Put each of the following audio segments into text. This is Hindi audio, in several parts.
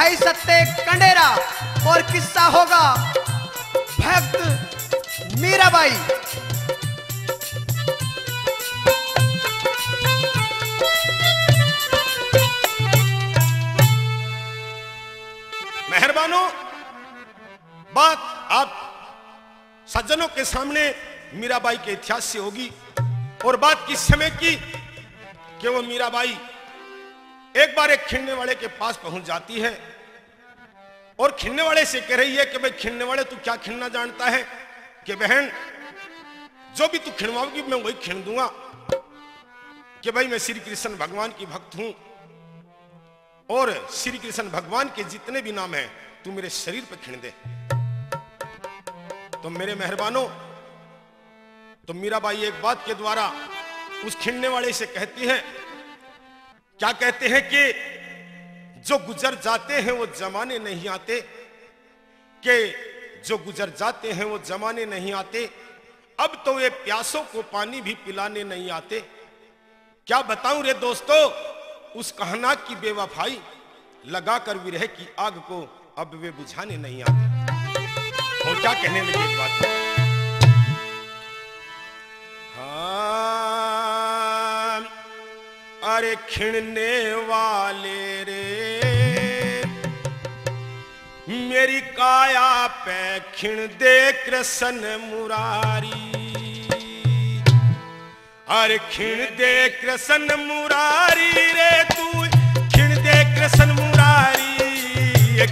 भाई सत्य कंडेरा और किस्सा होगा भक्त मीराबाई। मेहरबानों, बात आप सज्जनों के सामने मीराबाई के इतिहास से होगी और बात किस समय की कि वो मीराबाई एक बार एक खिलने वाले के पास पहुँच जाती है और खिलने वाले से कह रही है कि भाई खिलने वाले, तू क्या खिलना जानता है कि बहन, जो भी तू खिलवाओगी मैं वही खिल दूँगा। कि भाई, मैं श्री कृष्ण भगवान की भक्त हूँ और श्री कृष्ण भगवान के जितने भी नाम हैं, तू मेरे शरीर पर खिण दे। तो मेरे मेहरबानों तो मीराबाई एक बात के द्वारा उस खिलने वाले से कहती है क्या कहते हैं कि जो गुजर जाते हैं वो जमाने नहीं आते? कि जो गुजर जाते हैं वो जमाने नहीं आते? अब तो वे प्यासों को पानी भी पिलाने नहीं आते। क्या बताऊँ रे दोस्तों, उस कहना की बेवफाई लगाकर विरह की आग को अब वे बुझाने नहीं आते। और क्या कहने लगे बात अरे खिड़ने वाले रे। मेरी काया पे खिण दे कृष्ण मुरारी। अरे खिण दे कृष्ण मुरारी रे तू। खिण दे कृष्ण मुरारी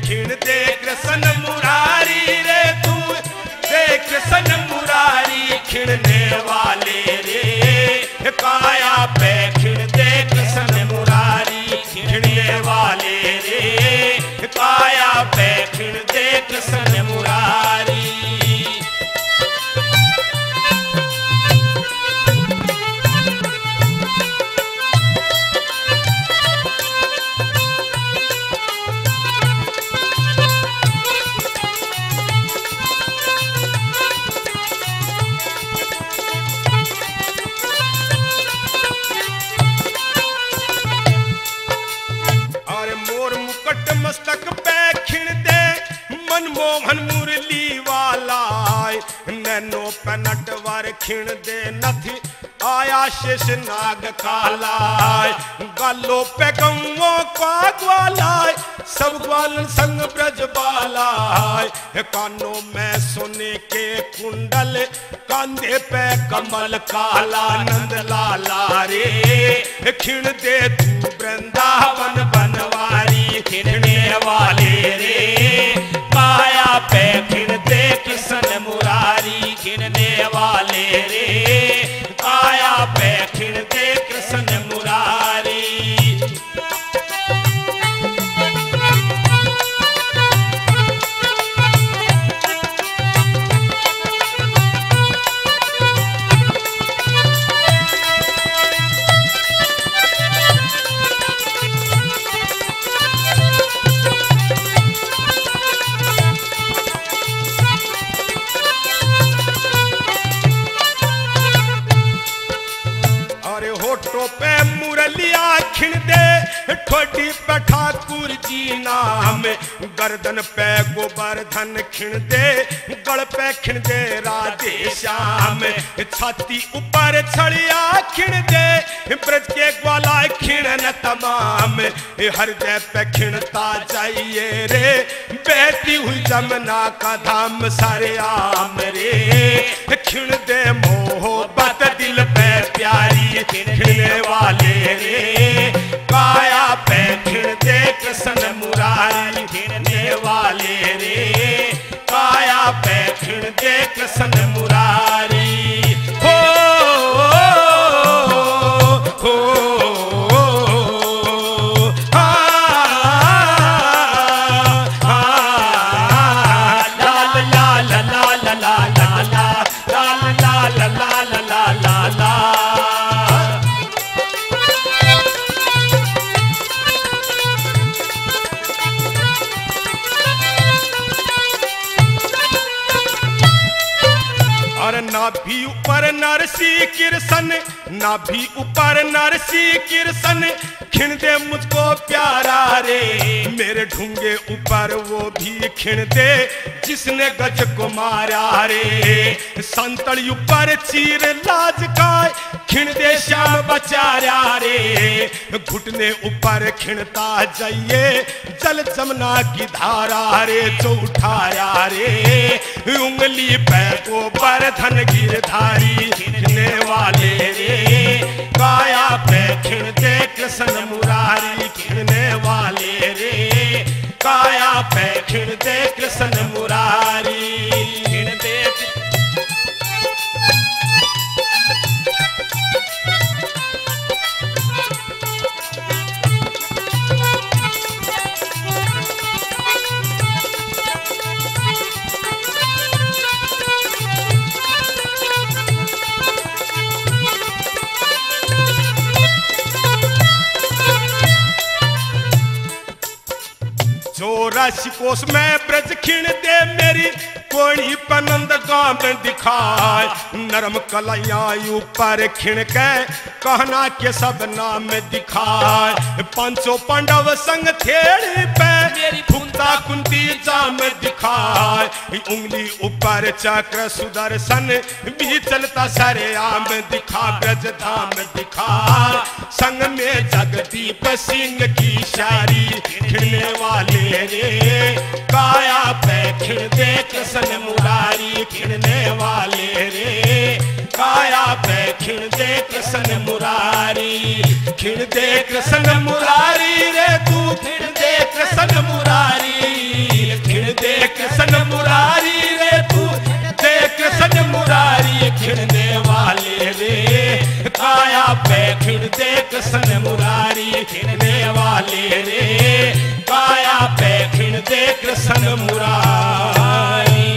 खिण दे कृष्ण मुरारी रे तू। दे कृष्ण मुरारी खिणने वाले। ਮੈਨੂੰ ਪਨਟ ਵਰ ਖਿਣਦੇ ਨਥੀ। ਆਇਆ ਸ਼ਿਸ਼ ਨਾਗ ਕਾਲਾਇ ਗਾਲੋ ਪੈਗੰਮੋ ਕਾ ਗਵਾਲਾਇ ਸਭ ਗਵਾਲਨ ਸੰਗ ਪ੍ਰਜ ਬਾਲਾਇ ਕਾਨੋ ਮੈਂ ਸੁਨੇ ਕੇ ਕੁੰਡਲ। ਕਾਂਦੇ ਪੈ ਕਮਲ ਕਾਲਾ ਨੰਦ ਲਾਲਾ ਰੇ। ਖਿਣ ਦੇ ਤੂੰ ਬ੍ਰੰਦਾਵਨ ਬਨਵਾਰੀ। ਖਿਣਨੇ ਵਾਲੇ ਰੇ। ਪਾਇਆ ਪੈ ਖਿਣਦੇ वाले रे। आया दे कृष्ण अरे पे मुरलिया खिण दे। ठोडी पे ठाकुर जी नाम, गर्दन पे गोवर्धन खिण दे। गल पे खिण दे राधे श्याम, छाती ऊपर छड़िया खिण दे। ब्रज के ग्वाला खिणन तमाम हृदय पे खिणता जाइए रे। बहती हुई जमुना का धाम सारे आम रे। खिण दे मोहब्बत खिलने वाले रे। काया पे खिल दे कृष्ण मुरारी। खिलने वाले रे। काया पे खिल दे कृष्ण नाभि ऊपर नरसी कृष्ण नाभि ऊपर नरसी कृष्ण खिण दे मुझको प्यारा रे, मेरे ढूँगे ऊपर वो भी खिण दे, जिसने गज को मारा रे। संतड़ ऊपर चीर लाज का खिण दे श्याम बचारा रे। घुटने ऊपर खिणता जाइए, जल जमुना की धारा रे, जो उठाया रे। उंगली पे पर धन गिरधारी खिलने वाले रे। काया पे खिलते कृष्ण मुरारी खिलने वाले रे। काया पे खिलते कृष्ण मुरारी। राशि कोष में ब्रज खिण दे मेरी। कोणी पनंद गाँव दिखाए। नरम कलैया ऊपर खिण के। कहना के सब नाम दिखाए। पाँचों पांडव संग थेड़ी पे। मेरी कुंती जाम दिखाए। उंगली ऊपर चक्र सुदर्शन। भी चलता सारे आम दिखा ब्रज धाम दिखा। संग में जगदीप सिंह की शारी खिलने वाले रे। काया पे दे कृष्ण मुरारी खिलने वाले रे। काया पे खिल दे कृष्ण मुरारी खिल दे कृष्ण मुरारी रे, तू खिल वाले रे। काया पे दे कृष्ण मुरारी खिड़ने वाले रे। काया पे खिड़ते कृष्ण मुरारी।